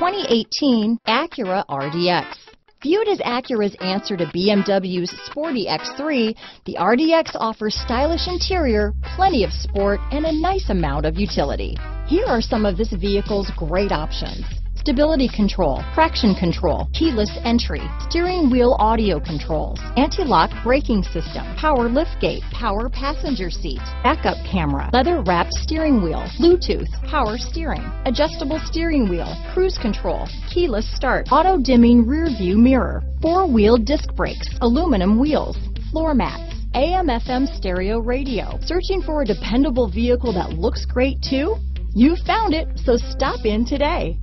2018 Acura RDX. Viewed as Acura's answer to BMW's sporty X3, the RDX offers stylish interior, plenty of sport, and a nice amount of utility. Here are some of this vehicle's great options. Stability control, traction control, keyless entry, steering wheel audio controls, anti-lock braking system, power liftgate, power passenger seat, backup camera, leather wrapped steering wheel, Bluetooth, power steering, adjustable steering wheel, cruise control, keyless start, auto dimming rear view mirror, four wheel disc brakes, aluminum wheels, floor mats, AM FM stereo radio. Searching for a dependable vehicle that looks great too? You found it, so stop in today.